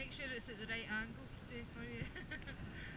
make sure it's at the right angle, Stay for you.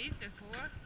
this before?